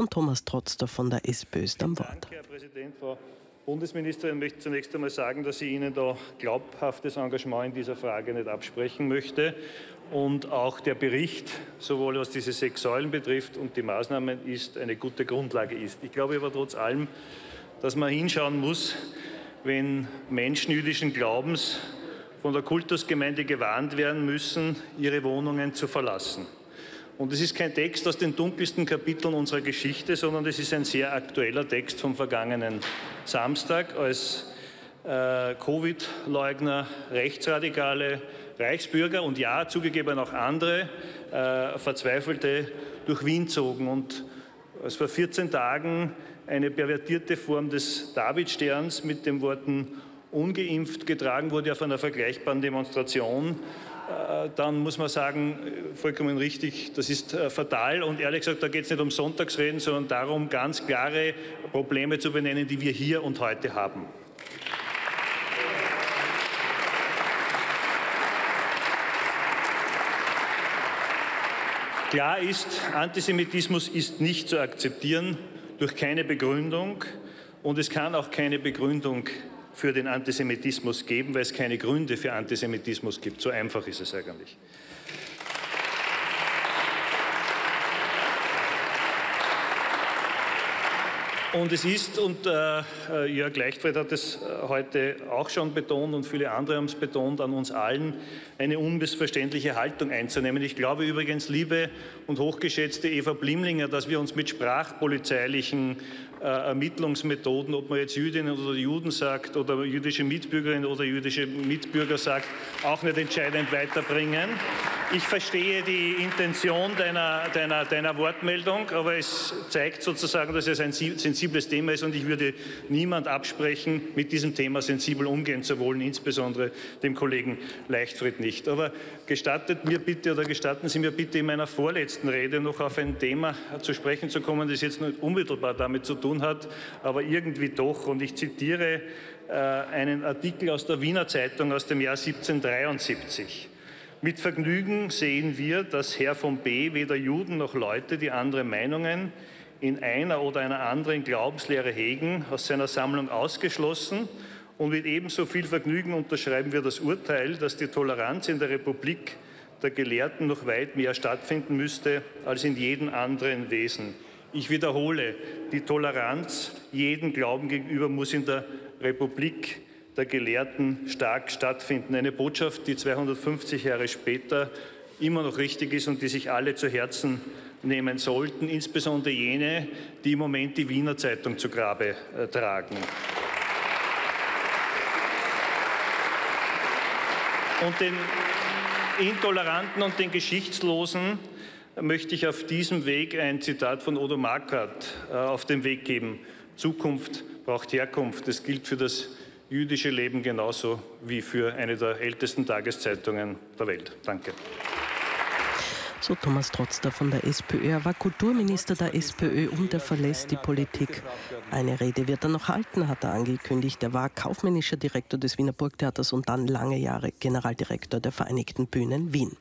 und Thomas Trotzter von der SPÖ ist am Wort. Danke, Herr Präsident, Frau Bundesministerin. Ich möchte zunächst einmal sagen, dass ich Ihnen da glaubhaftes Engagement in dieser Frage nicht absprechen möchte. Und auch der Bericht, sowohl was diese sechs Säulen betrifft und die Maßnahmen, ist eine gute Grundlage ist. Ich glaube aber trotz allem, dass man hinschauen muss, wenn Menschen jüdischen Glaubens von der Kultusgemeinde gewarnt werden müssen, ihre Wohnungen zu verlassen. Und es ist kein Text aus den dunkelsten Kapiteln unserer Geschichte, sondern es ist ein sehr aktueller Text vom vergangenen Samstag, als äh, Covid-Leugner, Rechtsradikale, Reichsbürger und ja, zugegeben auch andere äh, Verzweifelte durch Wien zogen. Und als vor 14 Tagen eine pervertierte Form des Davidsterns mit den Worten ungeimpft getragen wurde auf einer vergleichbaren Demonstration, dann muss man sagen, vollkommen richtig, das ist äh, fatal. Und ehrlich gesagt, da geht es nicht um Sonntagsreden, sondern darum, ganz klare Probleme zu benennen, die wir hier und heute haben. Klar ist, Antisemitismus ist nicht zu akzeptieren durch keine Begründung und es kann auch keine Begründung für den Antisemitismus geben, weil es keine Gründe für Antisemitismus gibt. So einfach ist es eigentlich. Und es ist, und äh, äh, Jörg Leichtfried hat es äh, heute auch schon betont und viele andere haben es betont, an uns allen eine unmissverständliche Haltung einzunehmen. Ich glaube übrigens, liebe und hochgeschätzte Eva Blimlinger, dass wir uns mit sprachpolizeilichen äh, Ermittlungsmethoden, ob man jetzt Jüdinnen oder Juden sagt oder jüdische Mitbürgerinnen oder jüdische Mitbürger sagt, auch nicht entscheidend weiterbringen. Ich verstehe die Intention deiner, deiner, deiner Wortmeldung, aber es zeigt sozusagen, dass es ein sensibles Thema ist und ich würde niemand absprechen, mit diesem Thema sensibel umgehen zu wollen, insbesondere dem Kollegen Leichtfried nicht. Aber gestattet mir bitte oder gestatten Sie mir bitte in meiner vorletzten Rede noch auf ein Thema zu sprechen zu kommen, das jetzt nicht unmittelbar damit zu tun hat, aber irgendwie doch. Und ich zitiere äh, einen Artikel aus der Wiener Zeitung aus dem Jahr 1773. Mit Vergnügen sehen wir, dass Herr von B. weder Juden noch Leute, die andere Meinungen in einer oder einer anderen Glaubenslehre hegen, aus seiner Sammlung ausgeschlossen. Und mit ebenso viel Vergnügen unterschreiben wir das Urteil, dass die Toleranz in der Republik der Gelehrten noch weit mehr stattfinden müsste als in jedem anderen Wesen. Ich wiederhole, die Toleranz jeden Glauben gegenüber muss in der Republik der Gelehrten stark stattfinden. Eine Botschaft, die 250 Jahre später immer noch richtig ist und die sich alle zu Herzen nehmen sollten, insbesondere jene, die im Moment die Wiener Zeitung zu Grabe äh, tragen. Und den Intoleranten und den Geschichtslosen möchte ich auf diesem Weg ein Zitat von Odo Marquardt äh, auf den Weg geben. Zukunft braucht Herkunft. Das gilt für das jüdische Leben genauso wie für eine der ältesten Tageszeitungen der Welt. Danke. So Thomas Trotzter von der SPÖ. Er war Kulturminister der SPÖ und er verlässt die Politik. Eine Rede wird er noch halten, hat er angekündigt. Er war kaufmännischer Direktor des Wiener Burgtheaters und dann lange Jahre Generaldirektor der Vereinigten Bühnen Wien.